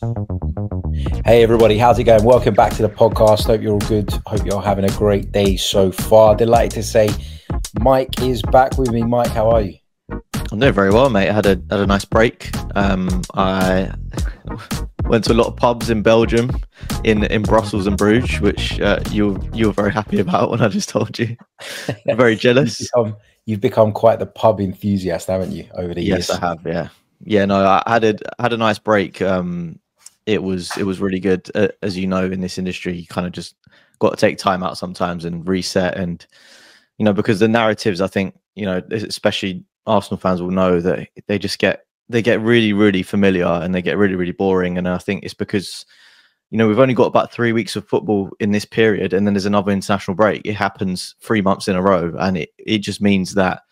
Hey everybody, how's it going? Welcome back to the podcast. Hope you're all good. Hope you're having a great day so far. Delighted to say Mike is back with me. Mike, how are you? I'm doing very well, mate. I had a had a nice break. Um, I went to a lot of pubs in Belgium, in in Brussels and Bruges, which uh, you you were very happy about when I just told you. very jealous. you've, become, you've become quite the pub enthusiast, haven't you, over the yes, years? Yes, I have. Yeah, yeah. No, I had a had a nice break. Um, it was it was really good. Uh, as you know, in this industry, you kind of just got to take time out sometimes and reset, and you know, because the narratives, I think, you know, especially Arsenal fans will know that they just get they get really really familiar and they get really really boring. And I think it's because you know we've only got about 3 weeks of football in this period and then there's another international break. It happens 3 months in a row. And it it just means that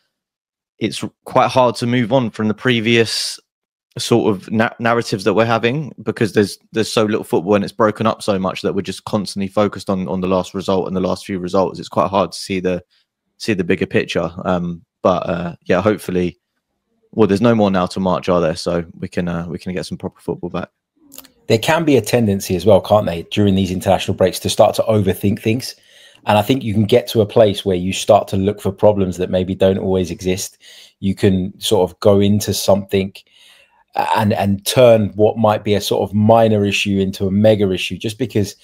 it's quite hard to move on from the previous sort of na- narratives that we're having because there's there's so little football and it's broken up so much that we're just constantly focused on on the last result and the last few results it's quite hard to see the see the bigger picture um but uh, yeah, hopefully, well, there's no more now to March, are there? So we can uh, we can get some proper football back. There can be a tendency as well, can't they, during these international breaks to start to overthink things. And I think you can get to a place where you start to look for problems that maybe don't always exist. You can sort of go into something and and turn what might be a sort of minor issue into a mega issue just because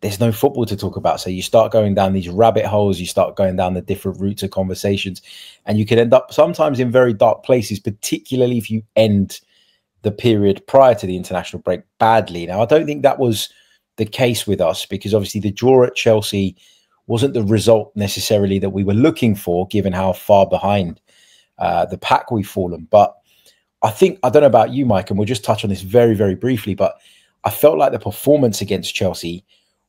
there's no football to talk about. So you start going down these rabbit holes, you start going down the different routes of conversations, and you can end up sometimes in very dark places, particularly if you end the period prior to the international break badly. Now, I don't think that was the case with us because obviously the draw at Chelsea wasn't the result necessarily that we were looking for, given how far behind uh, the pack we've fallen. But I think, I don't know about you, Mike, and we'll just touch on this very, very briefly, but I felt like the performance against Chelsea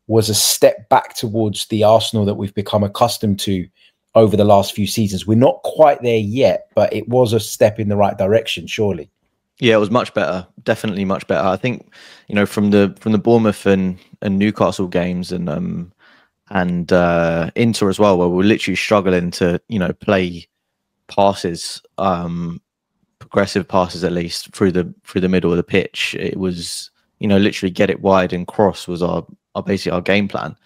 was a step back towards the Arsenal that we've become accustomed to over the last few seasons. We're not quite there yet, but it was a step in the right direction, surely. Yeah, it was much better. Definitely much better. I think, you know, from the from the Bournemouth and, and Newcastle games and um and uh Inter as well, where we are literally struggling to, you know, play passes, um progressive passes at least through the through the middle of the pitch. It was, you know, literally get it wide and cross was our our basically our game plan.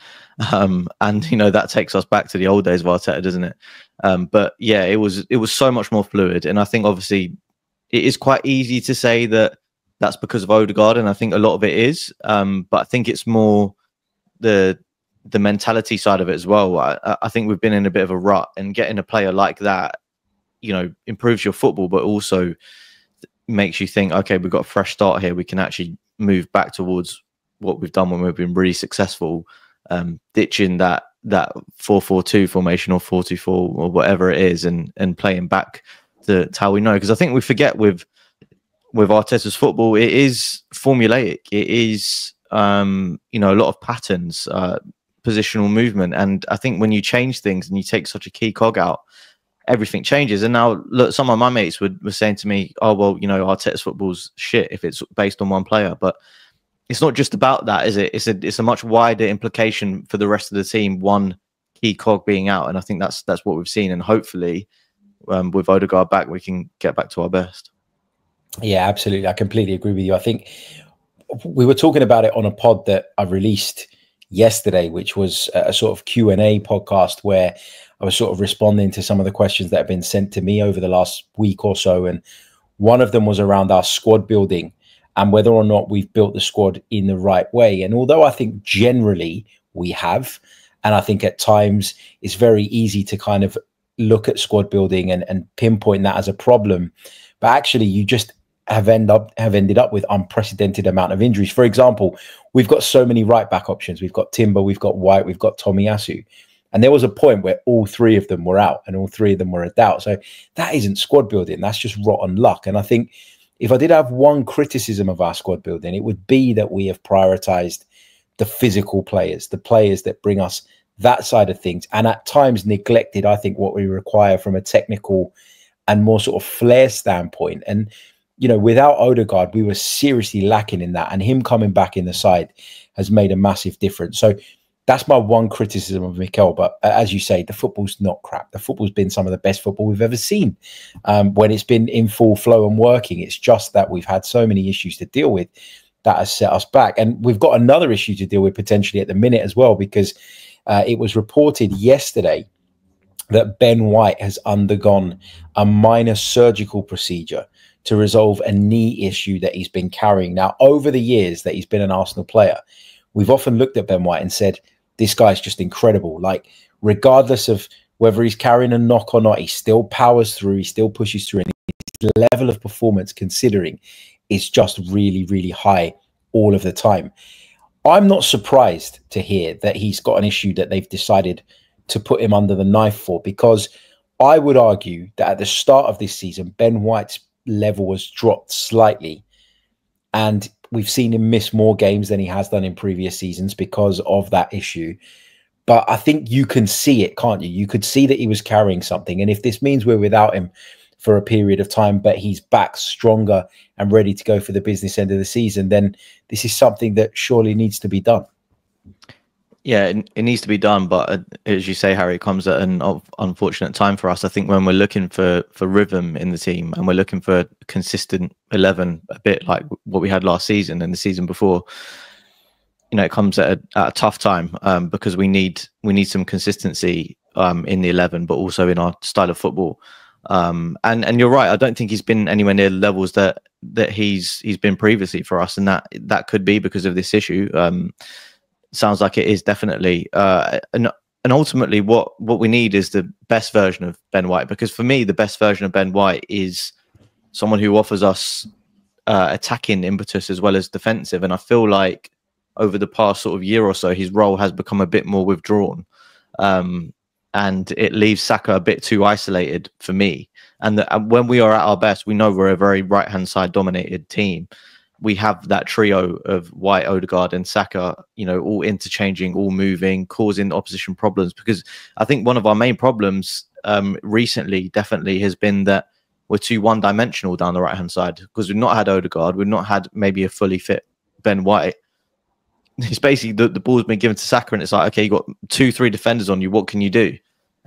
Um, and you know that takes us back to the old days of Arteta, doesn't it? Um, but yeah, it was it was so much more fluid, and I think obviously it is quite easy to say that that's because of Odegaard, and I think a lot of it is. Um, but I think it's more the the mentality side of it as well. I, I think we've been in a bit of a rut, and getting a player like that, you know, improves your football, but also makes you think, okay, we've got a fresh start here. We can actually move back towards what we've done when we've been really successful, um, ditching that that four four two formation or four two four or whatever it is, and and playing back to, to how we know. Because I think we forget with with Arteta's football, it is formulaic. It is um, you know a lot of patterns, uh, positional movement, and I think when you change things and you take such a key cog out, everything changes. And now, look, some of my mates were, were saying to me, "Oh well, you know, Arteta's football's shit if it's based on one player," but it's not just about that, is it? It's a it's a much wider implication for the rest of the team. One key cog being out, and I think that's that's what we've seen. And hopefully, um, with Odegaard back, we can get back to our best. Yeah, absolutely. I completely agree with you. I think we were talking about it on a pod that I released yesterday, which was a sort of Q and A podcast where I was sort of responding to some of the questions that have been sent to me over the last week or so, and one of them was around our squad building and whether or not we've built the squad in the right way. And although I think generally we have, and I think at times it's very easy to kind of look at squad building and, and pinpoint that as a problem, but actually you just have end up have ended up with unprecedented amount of injuries. For example, we've got so many right back options. We've got Timber, we've got White, we've got Tommy Tomiyasu. And there was a point where all three of them were out and all three of them were a doubt. So that isn't squad building. That's just rotten luck. And I think if I did have one criticism of our squad building, it would be that we have prioritized the physical players, the players that bring us that side of things, and at times neglected, I think, what we require from a technical and more sort of flair standpoint. And you know, without Odegaard, we were seriously lacking in that, and him coming back in the side has made a massive difference. So that's my one criticism of Mikel. But as you say, the football's not crap. The football's been some of the best football we've ever seen um, when it's been in full flow and working. It's just that we've had so many issues to deal with. that has set us back. And we've got another issue to deal with potentially at the minute as well, because uh, it was reported yesterday that Ben White has undergone a minor surgical procedure to resolve a knee issue that he's been carrying. Now, over the years that he's been an Arsenal player, we've often looked at Ben White and said, this guy's just incredible. Like, regardless of whether he's carrying a knock or not, he still powers through, he still pushes through, and his level of performance, considering, is just really, really high all of the time. I'm not surprised to hear that he's got an issue that they've decided to put him under the knife for, because I would argue that at the start of this season, Ben White's level was dropped slightly. And we've seen him miss more games than he has done in previous seasons because of that issue. But I think you can see it, can't you? You could see that he was carrying something. And if this means we're without him for a period of time, but he's back stronger and ready to go for the business end of the season, then this is something that surely needs to be done. Yeah, it, it, needs to be done, but uh, as you say, Harry, it comes at an unfortunate time for us. I think when we're looking for for rhythm in the team and we're looking for consistent eleven, a bit like what we had last season and the season before, you know, it comes at a, at a tough time um, because we need we need some consistency um, in the eleven, but also in our style of football. Um, and and you're right. I don't think he's been anywhere near levels that that he's he's been previously for us, and that that could be because of this issue. Um, sounds like it is definitely. Uh, and and ultimately, what what we need is the best version of Ben White. Because for me, the best version of Ben White is someone who offers us uh, attacking impetus as well as defensive. And I feel like over the past sort of year or so, his role has become a bit more withdrawn. Um, and it leaves Saka a bit too isolated for me. And, the, and when we are at our best, we know we're a very right hand side dominated team we have that trio of White, Odegaard, and Saka, you know, all interchanging, all moving, causing opposition problems. Because I think one of our main problems um, recently, definitely, has been that we're too one-dimensional down the right-hand side. Because we've not had Odegaard, we've not had maybe a fully fit Ben White. It's basically the, the ball's been given to Saka, and it's like, okay, you got two, three defenders on you. What can you do?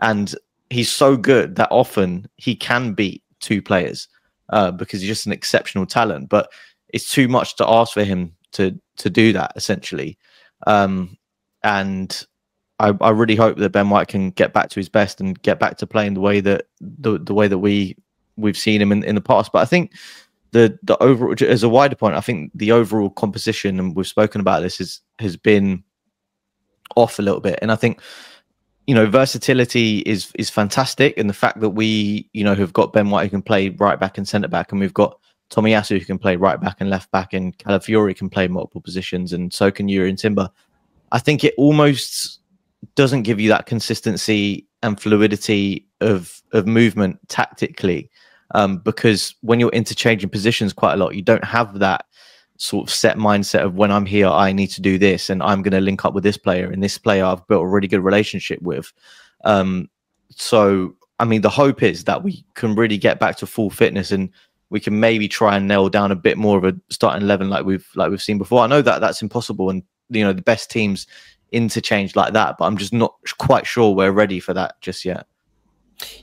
And he's so good that often he can beat two players uh, because he's just an exceptional talent. But it's too much to ask for him to to do that essentially. Um, and I, I really hope that Ben White can get back to his best and get back to playing the way that the, the way that we we've seen him in, in the past. But I think the the overall as a wider point, I think the overall composition, and we've spoken about this, is has been off a little bit. And I think you know versatility is is fantastic, and the fact that we you know have got Ben White who can play right back and centre back, and we've got Tomiyasu who can play right back and left back, and Calafiori can play multiple positions, and so can Yuri and Timber. I think it almost doesn't give you that consistency and fluidity of of movement tactically, um, because when you're interchanging positions quite a lot, you don't have that sort of set mindset of when I'm here, I need to do this, and I'm going to link up with this player, and this player I've built a really good relationship with. Um, so, I mean, the hope is that we can really get back to full fitness and we can maybe try and nail down a bit more of a starting eleven like we've like we've seen before. I know that that's impossible, and you know the best teams interchange like that, but I'm just not quite sure we're ready for that just yet.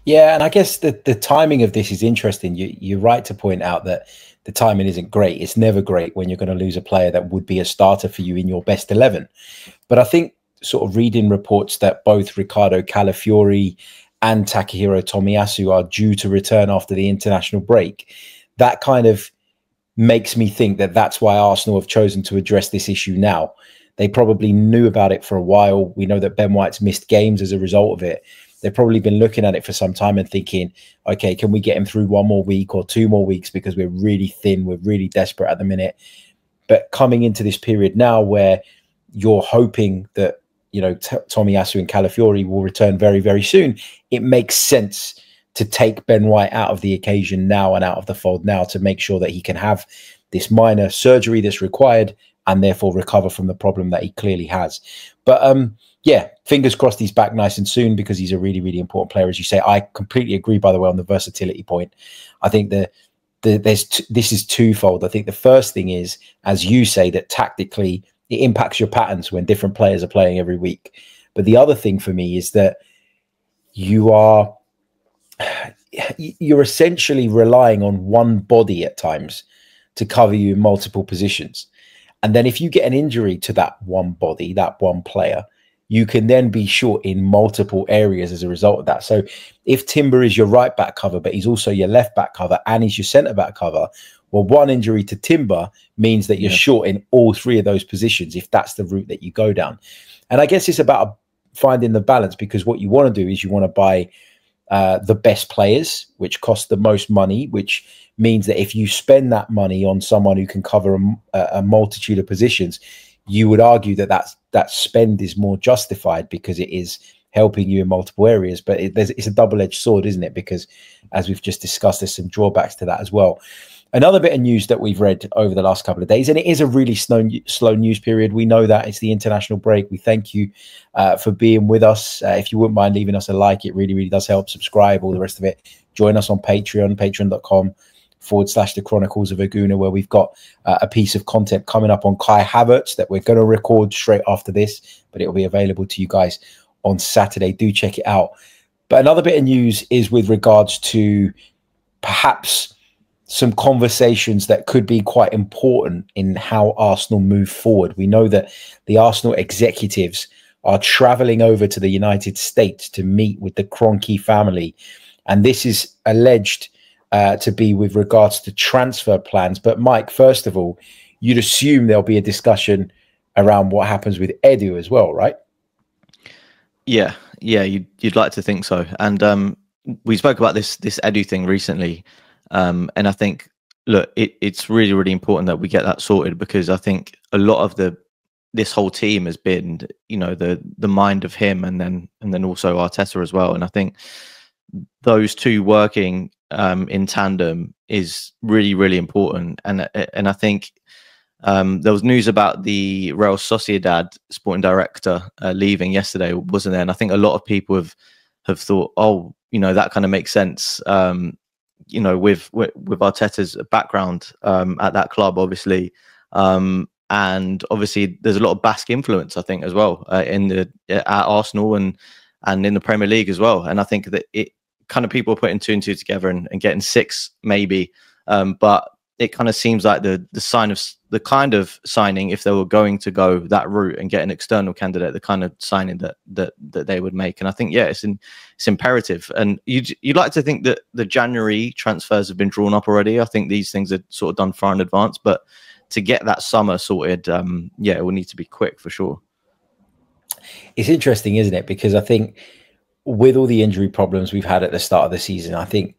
Yeah, and I guess the the timing of this is interesting. You you're right to point out that the timing isn't great. It's never great when you're going to lose a player that would be a starter for you in your best eleven. But I think sort of reading reports that both Ricardo Calafiori and Takehiro Tomiyasu are due to return after the international break that kind of makes me think that that's why Arsenal have chosen to address this issue now. They probably knew about it for a while. We know that Ben White's missed games as a result of it. They've probably been looking at it for some time and thinking, okay, can we get him through one more week or two more weeks because we're really thin, we're really desperate at the minute. But coming into this period now where you're hoping that, you know, Tomiyasu and Calafiori will return very, very soon, it makes sense to take Ben White out of the occasion now and out of the fold now to make sure that he can have this minor surgery that's required and therefore recover from the problem that he clearly has. But um, yeah, fingers crossed he's back nice and soon because he's a really, really important player, as you say. I completely agree, by the way, on the versatility point. I think the, the there's this is twofold. I think the first thing is, as you say, that tactically it impacts your patterns when different players are playing every week. But the other thing for me is that you are you're essentially relying on one body at times to cover you in multiple positions. And then if you get an injury to that one body, that one player, you can then be short in multiple areas as a result of that. So if Timber is your right back cover, but he's also your left back cover and he's your centre back cover, well, one injury to Timber means that you're yeah. short in all three of those positions if that's the route that you go down. And I guess it's about finding the balance because what you want to do is you want to buy uh, the best players, which cost the most money, which means that if you spend that money on someone who can cover a, a multitude of positions, you would argue that that's, that spend is more justified because it is helping you in multiple areas. But it, it's a double edged sword, isn't it? Because as we've just discussed, there's some drawbacks to that as well. Another bit of news that we've read over the last couple of days, and it is a really slow, slow news period. We know that it's the international break. We thank you uh, for being with us. Uh, if you wouldn't mind leaving us a like, it really, really does help. Subscribe, all the rest of it. Join us on Patreon, patreon.com forward slash the Chronicles of a Gooner, where we've got uh, a piece of content coming up on Kai Havertz that we're going to record straight after this, but it will be available to you guys on Saturday. Do check it out. But another bit of news is with regards to perhaps some conversations that could be quite important in how Arsenal move forward. We know that the Arsenal executives are traveling over to the United States to meet with the Kroenke family. And this is alleged uh, to be with regards to transfer plans. But, Mike, first of all, you'd assume there'll be a discussion around what happens with Edu as well, right? Yeah, yeah, you'd, you'd like to think so. And um, we spoke about this this Edu thing recently. Um, and I think, look, it, it's really, really important that we get that sorted because I think a lot of the this whole team has been, you know, the the mind of him and then and then also Arteta as well. And I think those two working um, in tandem is really, really important. And and I think um, there was news about the Real Sociedad sporting director uh, leaving yesterday, wasn't there? And I think a lot of people have have thought, oh, you know, that kind of makes sense. Um, you know, with with, with Arteta's background um, at that club, obviously, um, and obviously there's a lot of Basque influence, I think, as well uh, in the at Arsenal and and in the Premier League as well. And I think that it kind of people putting two and two together and, and getting six maybe, um, but it kind of seems like the the sign of the kind of signing if they were going to go that route and get an external candidate the kind of signing that that that they would make. And i think yeah it's in, it's imperative. And you'd, you'd like to think that the january transfers have been drawn up already. I think these things are sort of done far in advance but to get that summer sorted um yeah it will need to be quick for sure. It's interesting isn't it? Because i think with all the injury problems we've had at the start of the season i think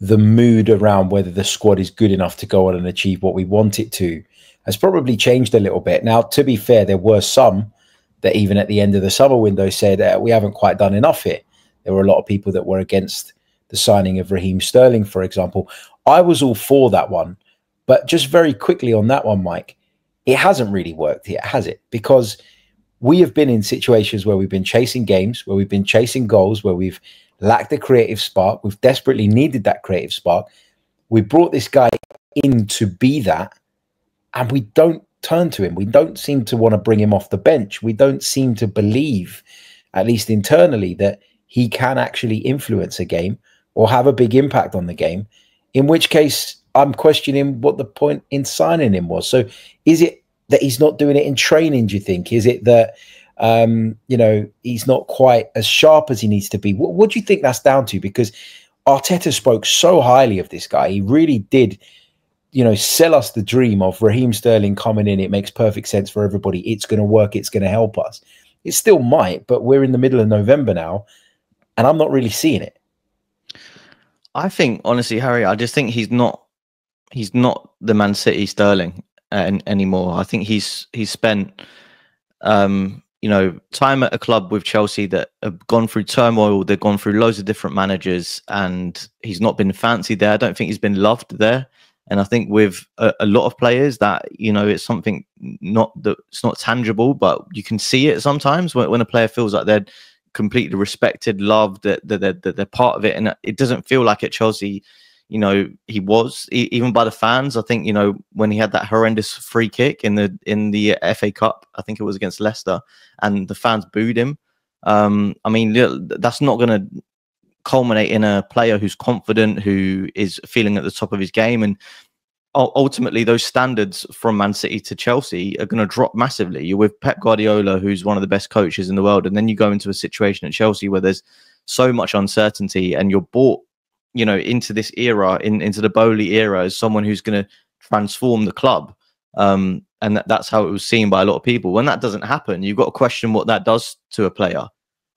the mood around whether the squad is good enough to go on and achieve what we want it to has probably changed a little bit. Now, to be fair, there were some that even at the end of the summer window said uh, we haven't quite done enough here. There were a lot of people that were against the signing of Raheem Sterling, for example. I was all for that one, but just very quickly on that one, Mike, it hasn't really worked yet, has it? Because we have been in situations where we've been chasing games, where we've been chasing goals, where we've lacked the creative spark. We've desperately needed that creative spark. We brought this guy in to be that, and we don't turn to him. We don't seem to want to bring him off the bench. We don't seem to believe, at least internally, that he can actually influence a game or have a big impact on the game. In which case, I'm questioning what the point in signing him was. So, is it that he's not doing it in training? Do you think? Is it that um, you know, he's not quite as sharp as he needs to be. What, what do you think that's down to? Because Arteta spoke so highly of this guy. He really did, you know, sell us the dream of Raheem Sterling coming in. It makes perfect sense for everybody. It's going to work. It's going to help us. It still might, but we're in the middle of November now, and I'm not really seeing it. I think, honestly, Harry, I just think he's not he's not the Man City Sterling uh, anymore. I think he's he's spent um you know, time at a club with Chelsea that have gone through turmoil, they've gone through loads of different managers, and he's not been fancied there. I don't think he's been loved there. And I think with a, a, lot of players that you know it's something not that it's not tangible, but you can see it sometimes when, when a player feels like they're completely respected, loved, that, that, that, that they're part of it, and it doesn't feel like at Chelsea you know he was even by the fans i think you know when he had that horrendous free kick in the in the fa cup i think it was against leicester and the fans booed him um i mean that's not going to culminate in a player who's confident who is feeling at the top of his game and ultimately those standards from Man City to Chelsea are going to drop massively. You're with Pep Guardiola, who's one of the best coaches in the world, and then you go into a situation at Chelsea where there's so much uncertainty, and you're bought, you know, into this era, in, into the Boehly era, as someone who's going to transform the club. Um, and that, that's how it was seen by a lot of people. When that doesn't happen, you've got to question what that does to a player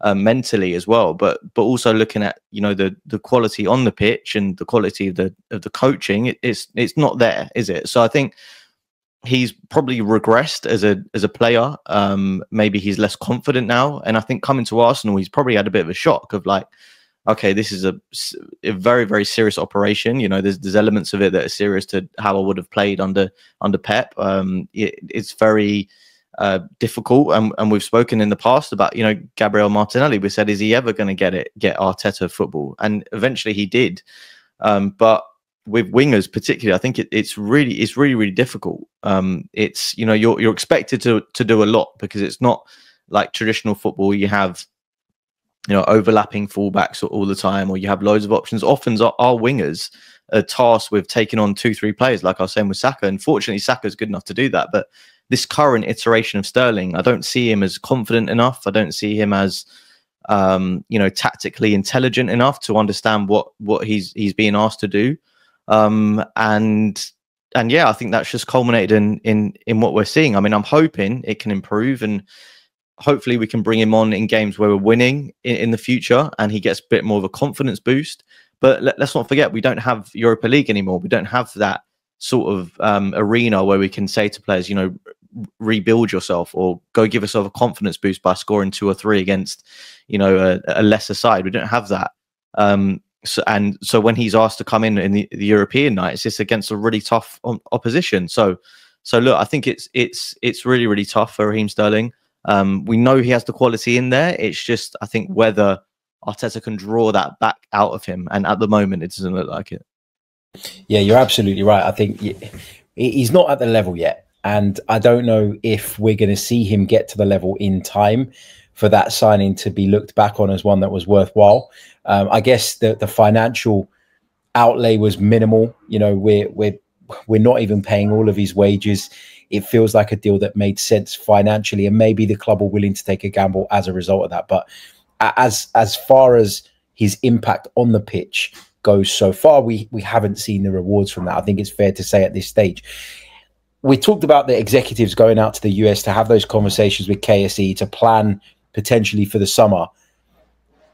uh, mentally as well. But but also looking at you know the the quality on the pitch and the quality of the of the coaching, it, it's it's not there, is it? So I think he's probably regressed as a as a player. Um, maybe he's less confident now, and I think coming to Arsenal, he's probably had a bit of a shock of like okay, this is a, a, very very serious operation. You know, there's there's elements of it that are serious to how I would have played under under Pep. Um, it, it's very uh, difficult, and, and we've spoken in the past about you know Gabriel Martinelli. We said, is he ever going to get it get Arteta football? And eventually he did, um, but with wingers particularly, I think it, it's really it's really really difficult. Um, it's you know you're you're expected to to do a lot because it's not like traditional football. You have you know, overlapping fullbacks all the time, or you have loads of options. Often our, our wingers are tasked with taking on two, three players, like I was saying with Saka. Unfortunately, Saka is good enough to do that. But this current iteration of Sterling, I don't see him as confident enough. I don't see him as um, you know, tactically intelligent enough to understand what what he's he's being asked to do. Um, and and yeah, I think that's just culminated in in in what we're seeing. I mean, I'm hoping it can improve and hopefully we can bring him on in games where we're winning in, in the future and he gets a bit more of a confidence boost. But let, us not forget, we don't have Europa League anymore. We don't have that sort of um, arena where we can say to players, you know, rebuild yourself or go give yourself a confidence boost by scoring two or three against, you know, a, a lesser side. We don't have that. Um, so, and so when he's asked to come in in the, the European night, it's just against a really tough opposition. So, so look, I think it's it's it's really really tough for Raheem Sterling. Um, we know he has the quality in there. It's just, I think, whether Arteta can draw that back out of him. And at the moment, it doesn't look like it. Yeah, you're absolutely right. I think he's not at the level yet. And I don't know if we're going to see him get to the level in time for that signing to be looked back on as one that was worthwhile. Um, I guess the, the financial outlay was minimal. You know, we're, we're, we're not even paying all of his wages it feels like a deal that made sense financially, and maybe the club were willing to take a gamble as a result of that. But as as far as his impact on the pitch goes so far, we we haven't seen the rewards from that. I think it's fair to say at this stage. We talked about the executives going out to the US to have those conversations with KSE to plan potentially for the summer.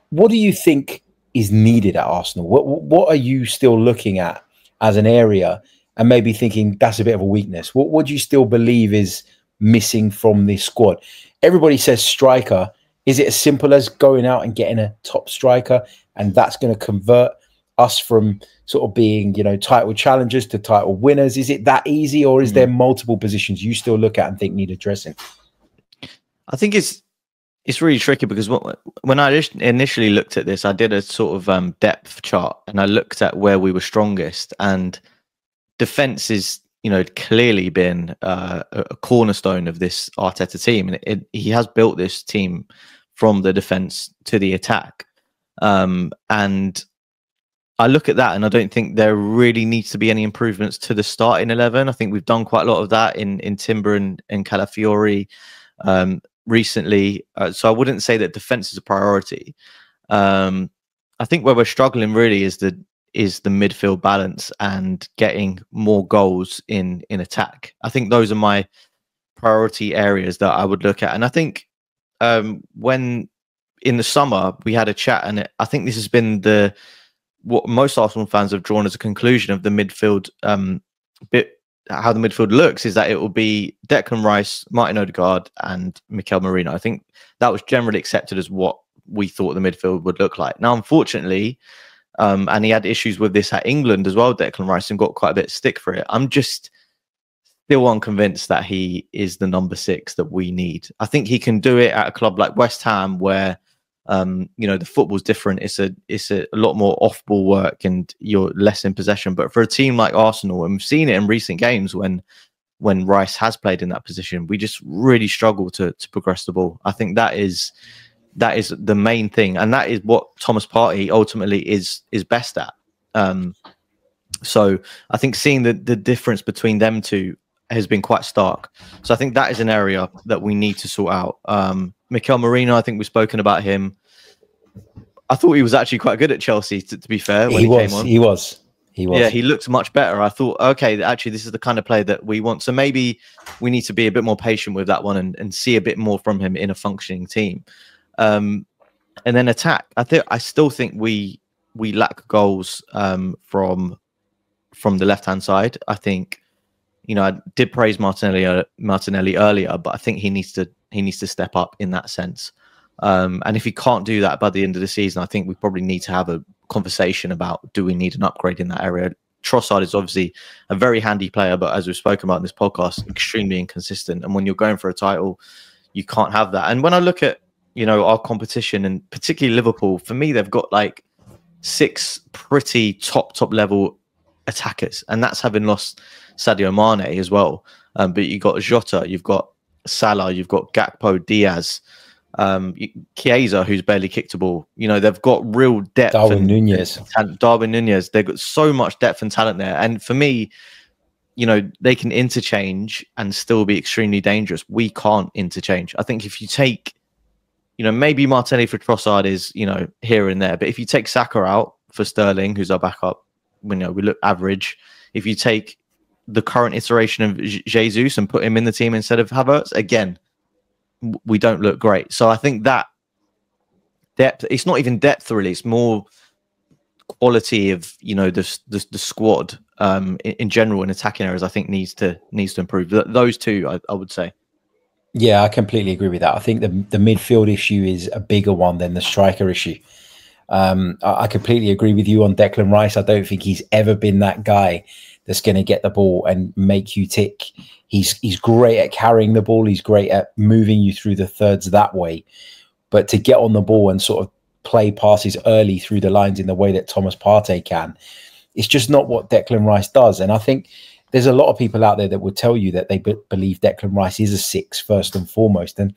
What do you think is needed at Arsenal? What what are you still looking at as an area and maybe thinking that's a bit of a weakness? What, what do you still believe is missing from this squad? Everybody says striker. Is it as simple as going out and getting a top striker and that's going to convert us from sort of being, you know, title challengers to title winners? Is it that easy or is mm. there multiple positions you still look at and think need addressing? I think it's it's really tricky because when I initially looked at this, I did a sort of um, depth chart and I looked at where we were strongest and – defense is you know clearly been uh, a cornerstone of this Arteta team, and it, he has built this team from the defense to the attack. Um, and I look at that, and I don't think there really needs to be any improvements to the starting eleven. I think we've done quite a lot of that in in Timber and, and Calafiori um, recently. Uh, so I wouldn't say that defense is a priority. Um, I think where we're struggling really is the is the midfield balance and getting more goals in in attack. I think those are my priority areas that I would look at. And I think um, when in the summer we had a chat, and it, I think this has been the what most Arsenal fans have drawn as a conclusion of the midfield um, bit. How the midfield looks is that it will be Declan Rice, Martin Odegaard, and Mikel Merino. I think that was generally accepted as what we thought the midfield would look like. Now, unfortunately, um, and he had issues with this at England as well, Declan Rice, and got quite a bit of stick for it. I'm just still unconvinced that he is the number six that we need. I think he can do it at a club like West Ham, where um, you know the football's different. It's a it's a, lot more off ball work, and you're less in possession. But for a team like Arsenal, and we've seen it in recent games when when Rice has played in that position, we just really struggle to to progress the ball. I think that is that is the main thing, and that is what Thomas Partey ultimately is is best at. Um, So I think seeing the the difference between them two has been quite stark. So I think that is an area that we need to sort out. Um, Mikel Merino, I think we've spoken about him. I thought he was actually quite good at Chelsea. To, to be fair, he, he was. He was. He was. Yeah, he looked much better. I thought, okay, actually, this is the kind of play that we want. So maybe we need to be a bit more patient with that one and, and see a bit more from him in a functioning team. Um, and then attack. I think I still think we we lack goals um, from from the left hand side. I think you know I did praise Martinelli uh, Martinelli earlier, but I think he needs to he needs to step up in that sense. Um, and if he can't do that by the end of the season, I think we probably need to have a conversation about do we need an upgrade in that area. Trossard is obviously a very handy player, but as we've spoken about in this podcast, extremely inconsistent. And when you're going for a title, you can't have that. And when I look at you know our competition and particularly Liverpool, for me they've got like six pretty top top level attackers, and that's having lost Sadio Mane as well. Um, but you've got Jota, you've got Salah, you've got Gakpo, Diaz, um, Chiesa, who's barely kicked a ball. You know, they've got real depth. Darwin and, Nunez. And Darwin Nunez. They've got so much depth and talent there. And for me, you know, they can interchange and still be extremely dangerous. We can't interchange. I think if you take, you know, maybe Martinelli for Trossard is, you know, here and there. But if you take Saka out for Sterling, who's our backup, you know, we look average. If you take the current iteration of Jesus and put him in the team instead of Havertz, again, we don't look great. So I think that depth, it's not even depth really, it's more quality of, you know, the, the, the squad um, in, in, general in attacking areas, I think needs to needs to improve. Those two, I, I would say. Yeah, I completely agree with that. I think the the midfield issue is a bigger one than the striker issue. Um, I, I completely agree with you on Declan Rice. I don't think he's ever been that guy that's going to get the ball and make you tick. He's he's great at carrying the ball. He's great at moving you through the thirds that way. But to get on the ball and sort of play passes early through the lines in the way that Thomas Partey can, it's just not what Declan Rice does. And I think there's a lot of people out there that would tell you that they b- believe Declan Rice is a six first and foremost. And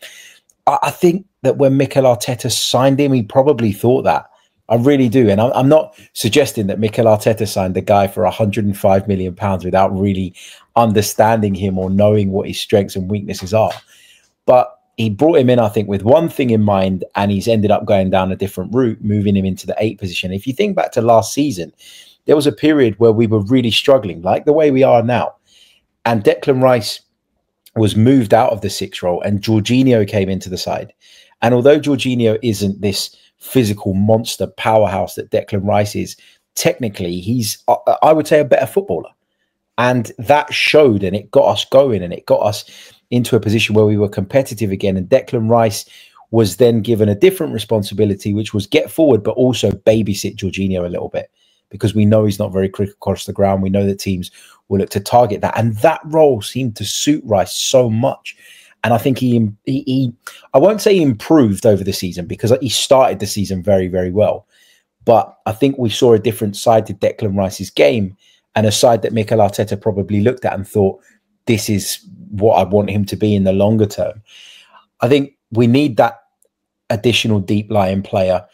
I, I think that when Mikel Arteta signed him, he probably thought that. I really do. And I'm, not suggesting that Mikel Arteta signed the guy for 105 million pounds without really understanding him or knowing what his strengths and weaknesses are. But he brought him in, I think, with one thing in mind, and he's ended up going down a different route, moving him into the eight position. If you think back to last season, there was a period where we were really struggling, like the way we are now. And Declan Rice was moved out of the six role, and Jorginho came into the side. And although Jorginho isn't this physical monster powerhouse that Declan Rice is, technically he's I would say a better footballer. And that showed and it got us going and it got us into a position where we were competitive again. And Declan Rice was then given a different responsibility, which was get forward, but also babysit Jorginho a little bit because we know he's not very quick across the ground. We know that teams will look to target that. And that role seemed to suit Rice so much and I think he, he, he I won't say improved over the season because he started the season very very well, but I think we saw a different side to Declan Rice's game and a side that Mikel Arteta probably looked at and thought this is what I want him to be in the longer term. I think we need that additional deep lying player.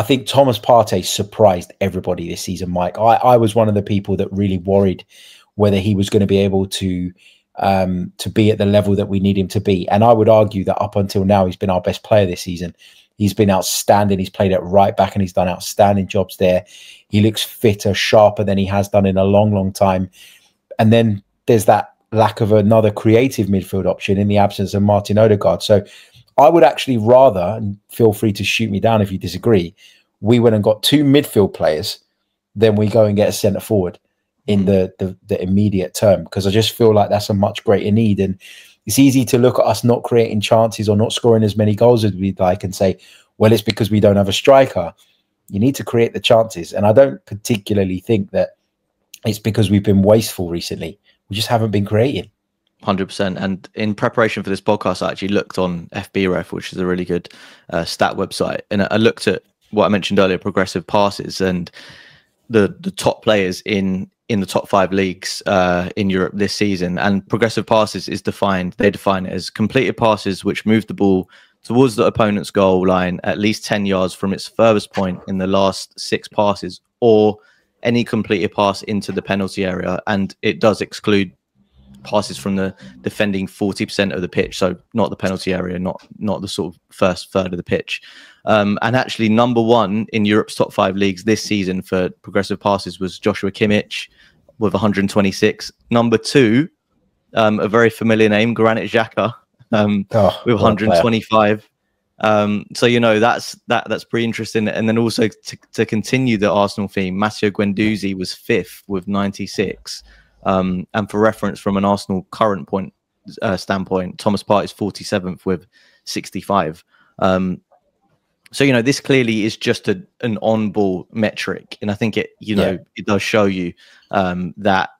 I think Thomas Partey surprised everybody this season, Mike. I, I was one of the people that really worried whether he was going to be able to um, to be at the level that we need him to be. And I would argue that up until now, he's been our best player this season. He's been outstanding. He's played at right back and he's done outstanding jobs there. He looks fitter, sharper than he has done in a long, long time. And then there's that lack of another creative midfield option in the absence of Martin Odegaard. So I would actually rather, and feel free to shoot me down if you disagree, we went and got two midfield players, then we go and get a centre forward in mm. the, the, the immediate term because I just feel like that's a much greater need. And it's easy to look at us not creating chances or not scoring as many goals as we'd like and say, well, it's because we don't have a striker. You need to create the chances. And I don't particularly think that it's because we've been wasteful recently. We just haven't been creating. 100% and in preparation for this podcast i actually looked on fbref which is a really good uh, stat website. And i looked at what i mentioned earlier progressive passes and the the top players in in the top five leagues uh, in Europe this season. And progressive passes is defined, they define it as completed passes which move the ball towards the opponent's goal line at least 10 yards from its furthest point in the last six passes, or any completed pass into the penalty area, and it does exclude passes from the defending 40% of the pitch. So not the penalty area not not the sort of first third of the pitch. Um, and actually number one in europe's top five leagues this season for progressive passes was joshua kimmich with 126 number two um, a very familiar name granit Xhaka um, oh, with 125 um, so you know that's that that's pretty interesting. And then also to, to continue the arsenal theme matteo guendouzi was fifth with 96 um, and for reference, from an Arsenal current point uh, standpoint, Thomas Partey is 47th with 65. Um, so you know this clearly is just a, an on-ball metric, and I think it you know yeah. it does show you um, that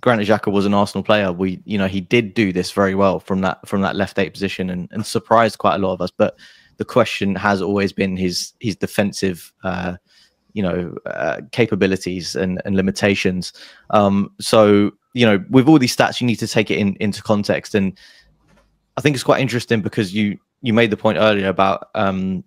Granit Xhaka was an Arsenal player. We you know he did do this very well from that from that left eight position and, and surprised quite a lot of us. But the question has always been his his defensive uh, you know uh, capabilities and, and limitations. Um, so you know with all these stats you need to take it in into context. And i think it's quite interesting because you you made the point earlier about um,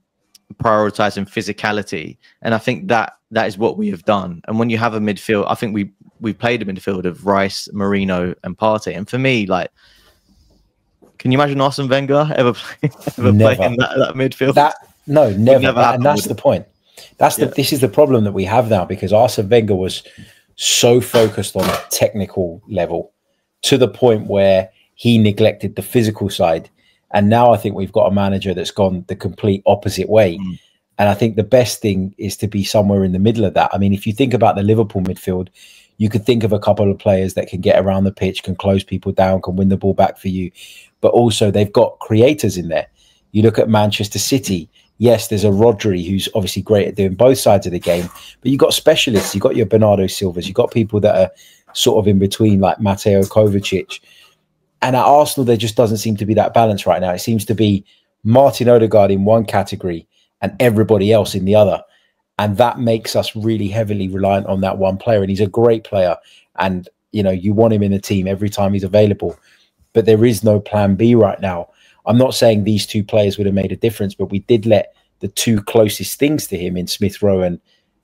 prioritizing physicality. And i think that that is what we have done. And when you have a midfield i think we we played a midfield of rice Merino and Partey. And for me like can you imagine Arsene Wenger ever, play, ever playing that, that midfield? That no, never. never that, and that's the point. That's the yeah. this is the problem that we have now because Arsene Wenger was so focused on a technical level to the point where he neglected the physical side. And now I think we've got a manager that's gone the complete opposite way. Mm. And I think the best thing is to be somewhere in the middle of that. I mean, if you think about the Liverpool midfield, you could think of a couple of players that can get around the pitch, can close people down, can win the ball back for you. But also, they've got creators in there. You look at Manchester City, yes, there's a Rodri who's obviously great at doing both sides of the game, but you've got specialists. You've got your Bernardo Silvas. You've got people that are sort of in between, like Mateo Kovacic. And at Arsenal, there just doesn't seem to be that balance right now. It seems to be Martin Odegaard in one category and everybody else in the other. And that makes us really heavily reliant on that one player. And he's a great player. And, you know, you want him in the team every time he's available. But there is no plan B right now. I'm not saying these two players would have made a difference, but we did let the two closest things to him in Smith Rowe and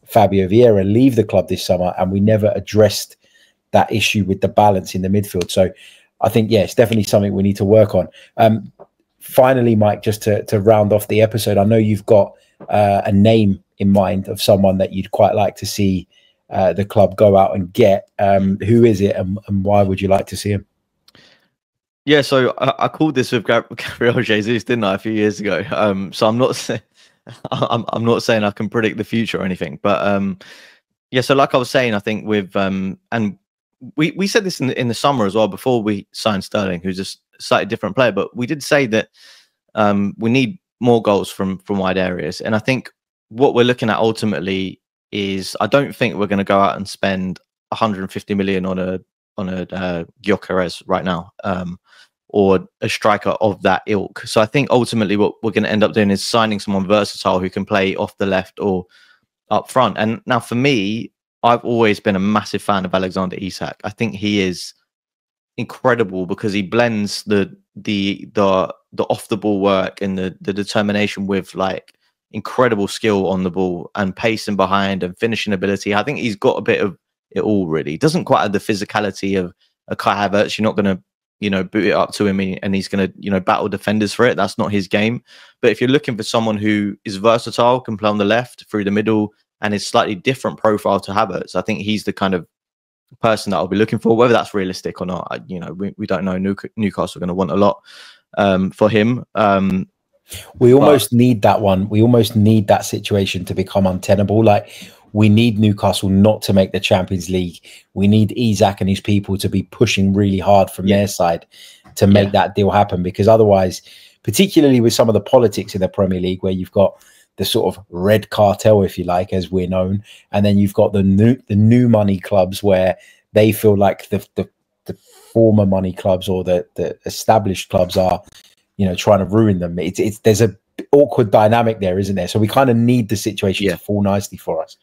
Fabio Vieira leave the club this summer, and we never addressed that issue with the balance in the midfield. So I think, yeah, it's definitely something we need to work on. Um, finally, Mike, just to, to round off the episode, I know you've got uh, a name in mind of someone that you'd quite like to see uh, the club go out and get. Um, who is it, and, and why would you like to see him? Yeah, so I, I called this with Gabriel Jesus, didn't I, a few years ago? Um, so I'm not saying I'm I'm not saying I can predict the future or anything, but um, yeah. So like I was saying, I think with um, and we we said this in the, in the summer as well before we signed Sterling, who's a slightly different player, but we did say that um, we need more goals from from wide areas, and I think what we're looking at ultimately is I don't think we're going to go out and spend 150 million on a on a uh, Gyökeres right now, um, or a striker of that ilk. So I think ultimately what we're going to end up doing is signing someone versatile who can play off the left or up front. And now for me, I've always been a massive fan of Alexander Isak. I think he is incredible because he blends the the the the off the ball work and the the determination with like incredible skill on the ball and pacing behind and finishing ability. I think he's got a bit of it all really. doesn't quite have the physicality of a Kai Havertz. You're not going to, you know, boot it up to him and he's going to, you know, battle defenders for it. That's not his game. But if you're looking for someone who is versatile, can play on the left, through the middle, and is slightly different profile to Havertz, I think he's the kind of person that I'll be looking for. Whether that's realistic or not, I, you know, we, we don't know. Newcastle are going to want a lot um, for him. Um, we almost but, need that one. We almost need that situation to become untenable. Like we need Newcastle not to make the Champions League. We need Isak and his people to be pushing really hard from yeah. their side to make yeah. that deal happen because otherwise, particularly with some of the politics in the Premier League where you've got the sort of red cartel, if you like, as we're known, and then you've got the new the new money clubs where they feel like the the, the former money clubs or the the established clubs are, you know, trying to ruin them. It's it's there's a awkward dynamic there, isn't there? So we kind of need the situation yeah. to fall nicely for us.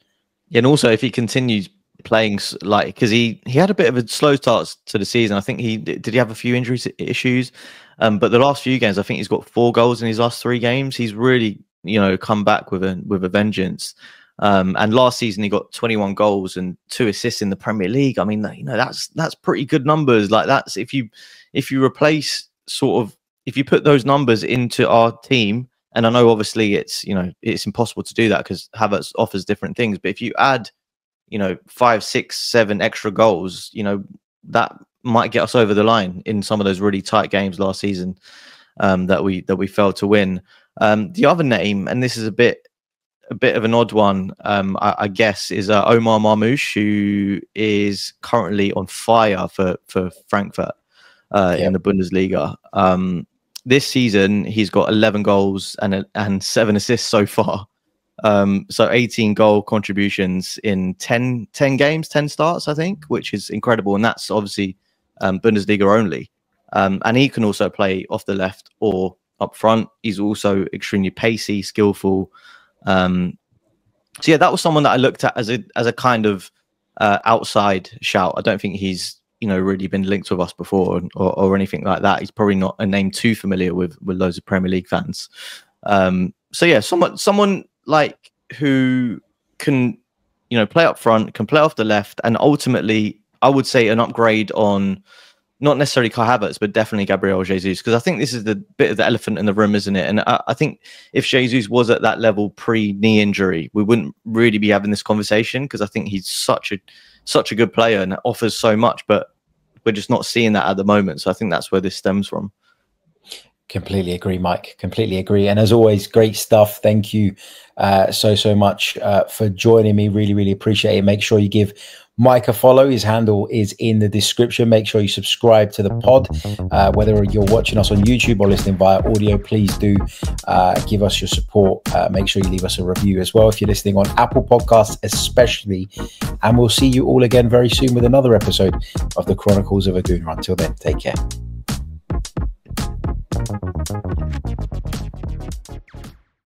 And also if he continues playing like because he he had a bit of a slow start to the season. I think he did he have a few injuries issues, um, but the last few games I think he's got four goals in his last three games. He's really you know come back with a with a vengeance. Um, and last season he got 21 goals and two assists in the Premier League. I mean, you know, that's that's pretty good numbers. Like that's if you if you replace sort of if you put those numbers into our team, and I know obviously it's you know it's impossible to do that because Havertz offers different things. But if you add, you know, five, six, seven extra goals, you know, that might get us over the line in some of those really tight games last season um, that we that we failed to win. Um, the other name, and this is a bit a bit of an odd one, um, I, I, guess, is uh, Omar Marmoush, who is currently on fire for for Frankfurt uh, yep. in the Bundesliga. Um, this season, he's got 11 goals and and seven assists so far. Um, so 18 goal contributions in 10, 10 games, 10 starts, I think, which is incredible. And that's obviously um, Bundesliga only. Um, and he can also play off the left or up front. He's also extremely pacey, skillful. Um, so yeah, that was someone that I looked at as a as a kind of uh, outside shout. I don't think he's you know really been linked with us before or, or, anything like that. He's probably not a name too familiar with with loads of Premier League fans. Um, so yeah, someone someone like who can you know play up front, can play off the left, and ultimately I would say an upgrade on not necessarily Kai Havertz, but definitely Gabriel Jesus, because I think this is the bit of the elephant in the room, isn't it? And I, I think if Jesus was at that level pre knee injury, we wouldn't really be having this conversation because I think he's such a such a good player and offers so much, but we're just not seeing that at the moment. So I think that's where this stems from. Completely agree, Mike. Completely agree. And as always, great stuff. Thank you uh, so, so much uh, for joining me. Really, really appreciate it. Make sure you give A follow. His handle is in the description. Make sure you subscribe to the pod. Uh, whether you're watching us on YouTube or listening via audio, please do uh, give us your support. Uh, make sure you leave us a review as well if you're listening on Apple Podcasts, especially. And we'll see you all again very soon with another episode of the Chronicles of a Gooner. Until then, take care.